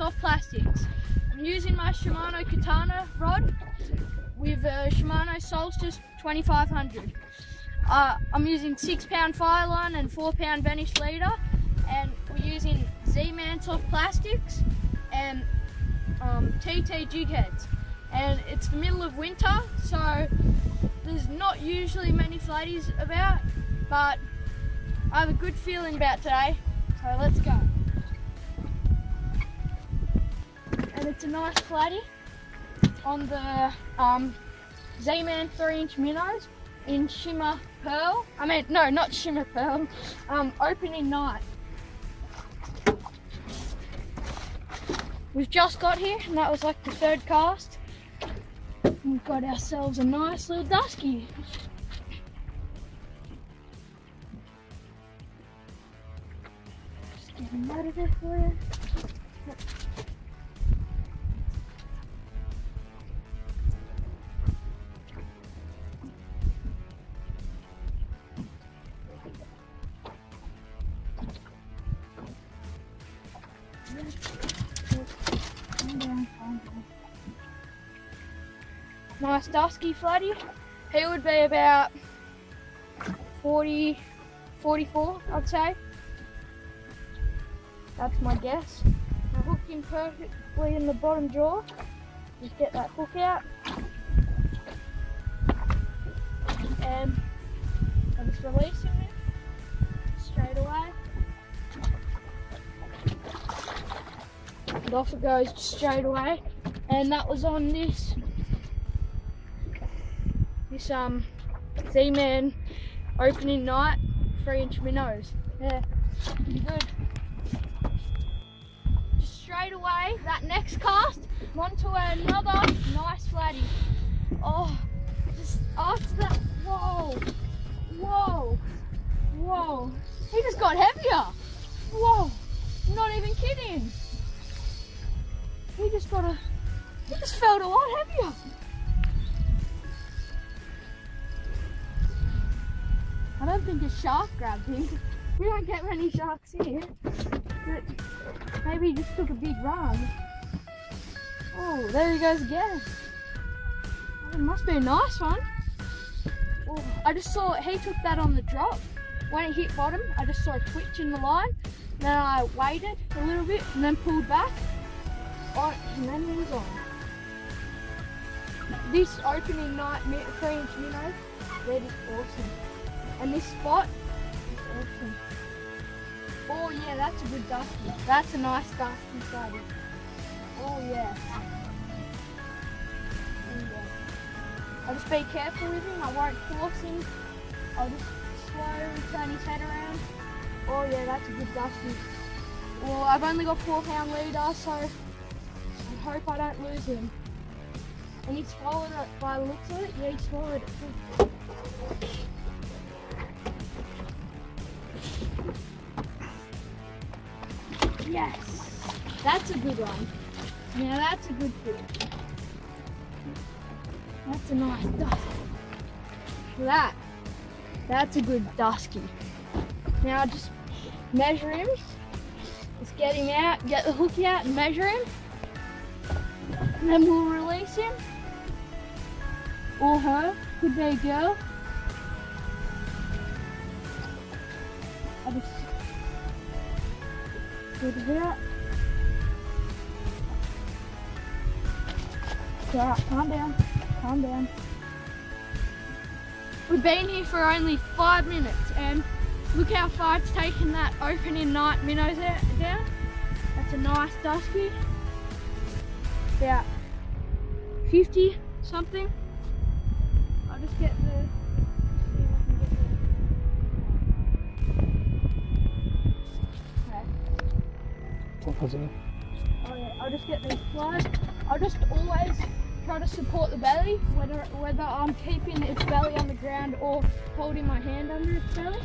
soft plastics. I'm using my Shimano Katana rod with a Shimano Solstice 2500. Uh, I'm using 6 pound fire line and 4 pound Vanish leader and we're using Z-Man soft plastics and um, TT jig heads. And it's the middle of winter so there's not usually many flatties about but I have a good feeling about today, so let's go. It's a nice flatty on the um, Z-Man 3 inch minnows in Shimmer Pearl. I mean, no, not Shimmer Pearl, um, opening night. We've just got here and that was like the third cast. We've got ourselves a nice little dusky. Get him out of there for you. Dusky flatty. He would be about 40, 44, I'd say. That's my guess. I hooked him perfectly in the bottom jaw. Just get that hook out. And I'm just releasing it straight away. And off it goes straight away. And that was on this this um Z-Man opening night, three inch minnows. Yeah, pretty good straight away, that next cast, I'm onto another nice flatty. Oh, just after that, whoa, whoa, whoa. He just got heavier. Whoa, not even kidding. He just got a, he just felt a lot heavier. Think a shark grabbed him. We don't get many sharks here. But maybe he just took a big run. Oh, there he goes again. Oh, it must be a nice one. Oh, I just saw he took that on the drop. When it hit bottom, I just saw a twitch in the line. Then I waited a little bit and then pulled back. Oh, and then he was on. This opening night three inch minnow, they're just awesome. And this spot is awesome. Oh yeah, that's a good dusky. That's a nice dusky. Oh yeah. Oh, yeah. I'll just be careful with him. I won't force him. I'll just slowly turn his head around. Oh yeah, that's a good dusky. Well, I've only got four pound leader, so I hope I don't lose him. And he swallowed it by the looks of it. Yeah, he swallowed it. Yes, that's a good one. Now that's a good fish. That's a nice dusky. That, that's a good dusky. Now just measure him. Let's get him out, get the hook out and measure him. And then we'll release him. Or her, could be a girl. Alright, calm down, calm down. We've been here for only five minutes and look how far it's taken that opening night minnows down. That's a nice dusky. About 50 something. I'll just get the Oh yeah, I'll just get these flies. I'll just always try to support the belly, whether whether I'm keeping its belly on the ground or holding my hand under its belly,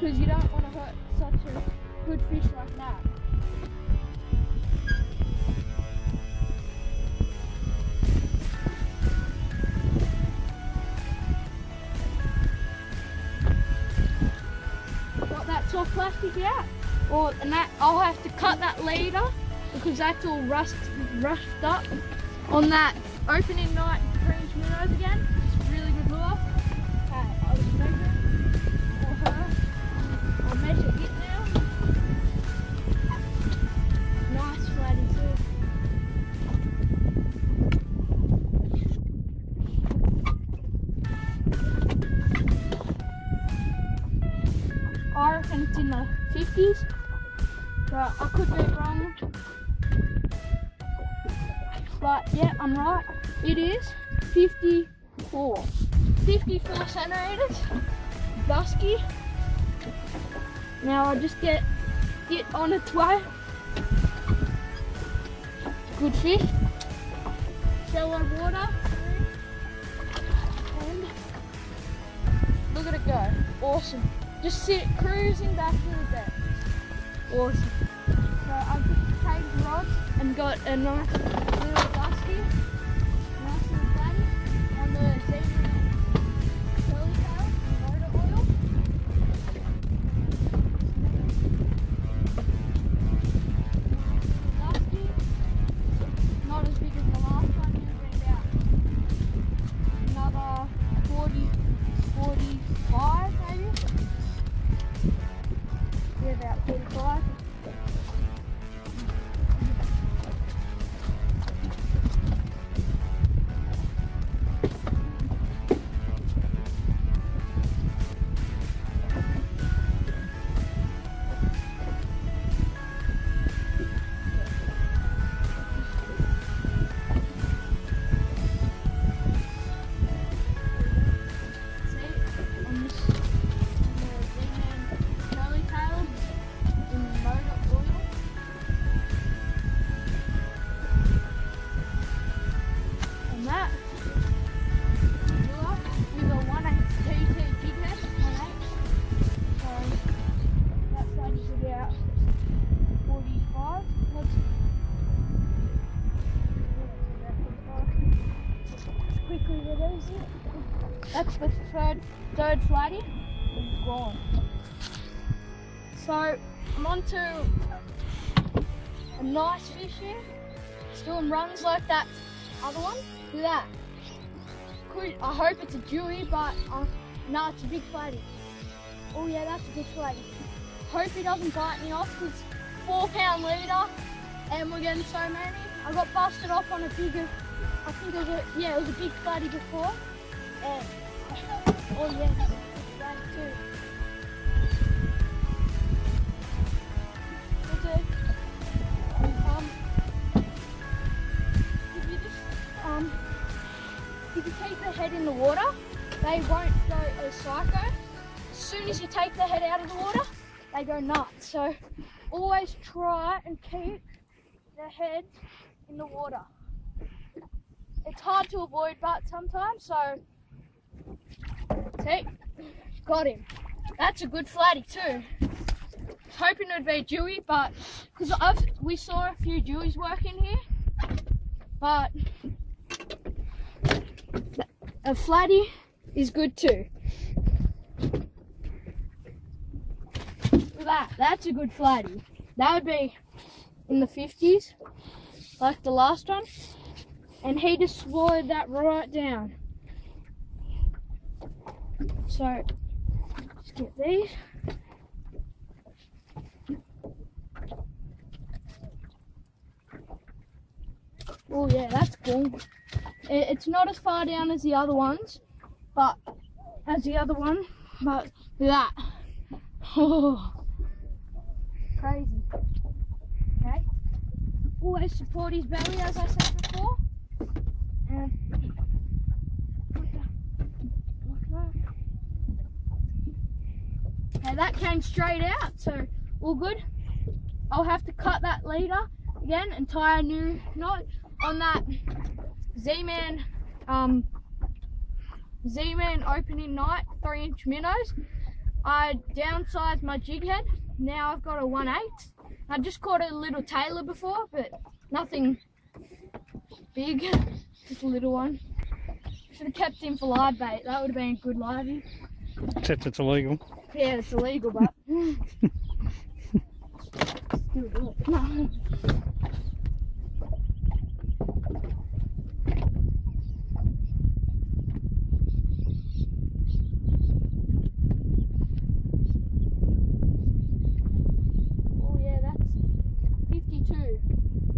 because you don't want to hurt such a good fish like that. Got that soft plastic out or and that I'll have to cut that leader because that's all rust rushed up on that opening night French minnows again. It's really good lure. Okay, I was measuring for her. I'll measure it now. Nice flatty too. I reckon it's in the 50s, Dusky. Now I just get it on its way. Good fish. Shallow water. And look at it go. Awesome. Just sit cruising back to the deck. Awesome. So I've just changed rods and got a nice little dusky, fish. It's doing runs like that other one. At that. I hope it's a jewie, but uh, no, it's a big flatty. Oh yeah, that's a big flatty. Hope he doesn't bite me off because four pound leader and we're getting so many. I got busted off on a bigger, I think it was a, yeah, it was a big flatty before. And, oh yeah, that's a too. In the water, they won't go as psycho. As soon as you take the head out of the water, they go nuts. So always try and keep the head in the water. It's hard to avoid but sometimes, so see, got him. That's a good flatty too. Was hoping it would be jewie, but because we saw a few jewies working here, but a flatty is good too. That. That's a good flatty. That would be in the 50s, like the last one. And he just swallowed that right down. So, let's get these. Oh yeah, that's cool. It, it's not as far down as the other ones, but as the other one, but that. Oh, crazy. Okay. Always support his belly, as I said before. And like that. Okay, that came straight out, so all good. I'll have to cut that leader again and tie a new knot on that Z-Man um, Z-Man opening night 3 inch minnows. I downsized my jig head. Now I've got a 1 8. I just caught a little tailor before, but nothing big. Just a little one. Should have kept him for live bait. That would have been a good livey. Except it's illegal. Yeah, it's illegal, but Do it, do it. No. Oh yeah, that's 52.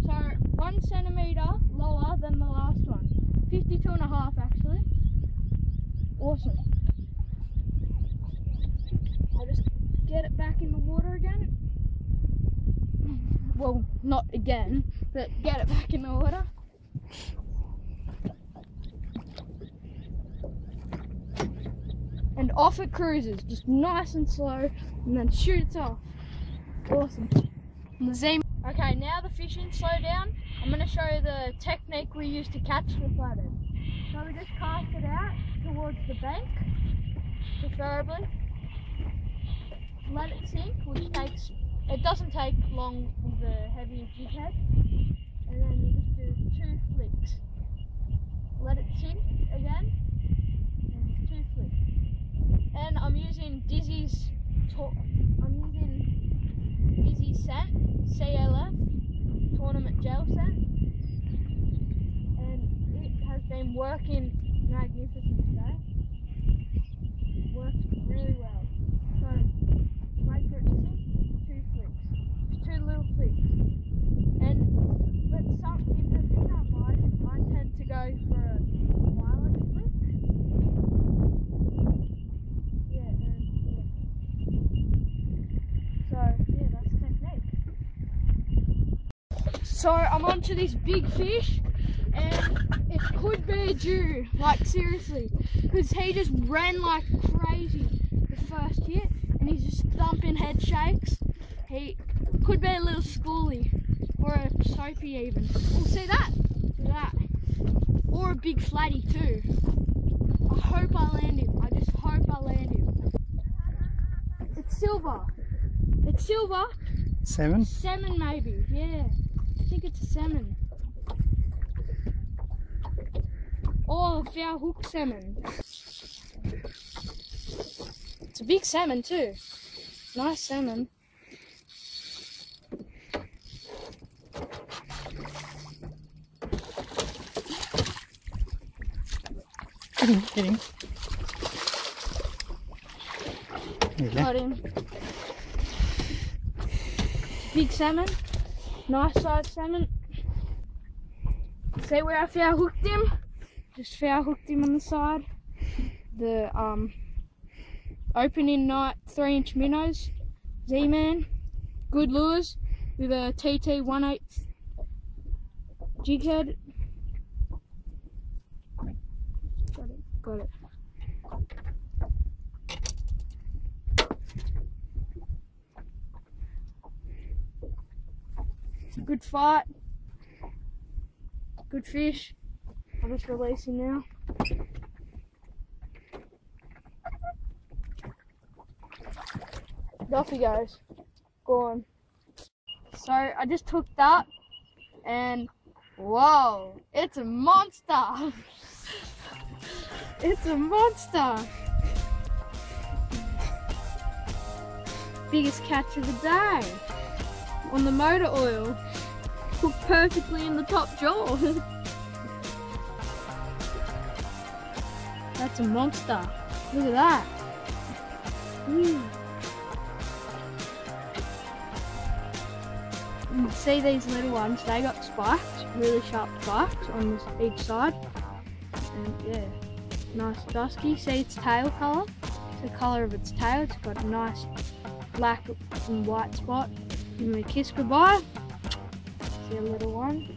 So one centimeter lower than the last one. 52 and a half actually. Awesome. I'll just get it back in the water again. Well, not again, but get it back in the water. And off it cruises, just nice and slow, and then shoots off. Awesome. The Z-Man. Okay, now the fishing slow down. I'm going to show you the technique we use to catch the flathead. So we just cast it out towards the bank, preferably. Let it sink, which takes, it doesn't take long with the heavy jig head. And then you just do two flicks. Let it sink again, and two flicks. And I'm using Dizzy's, I'm using Dizzy scent, CLF, tournament gel scent. And it has been working magnificent today. Works really well. So, to sink, two flicks. Two little flicks. And, but some, if the fish aren't biting, I tend to go for a violet flick. Yeah, and, yeah. So, yeah, that's technique. So I'm onto this big fish, and it could be a Jew, like seriously, because he just ran like crazy the first hit, and he's just thumping head shakes. He could be a little schoolie, or a soapy even. Oh, see that? See that? Or a big flatty too. I hope I land him. I just hope I land him. It's silver. It's silver. Seven. Salmon maybe, yeah. I think it's a salmon. Oh, foul hook salmon. It's a big salmon too. Nice salmon. Get him, get him. There you go. Got him. Big salmon. Nice sized salmon. See where I foul hooked him? Just foul hooked him on the side. The um opening night three inch minnows. Z Man. Good lures with a TT 1 8 jig head. Got it, got it. Good fight. Good fish. I'll just release him now. He goes. Gone. So I just took that and whoa, it's a monster. it's a monster. Biggest catch of the day on the motor oil. Hooked perfectly in the top jaw. That's a monster. Look at that. You see these little ones, they got spikes, really sharp spikes on this, each side. And yeah, nice dusky. See its tail colour? It's the colour of its tail. It's got a nice black and white spot. Give me a kiss goodbye. See a little one.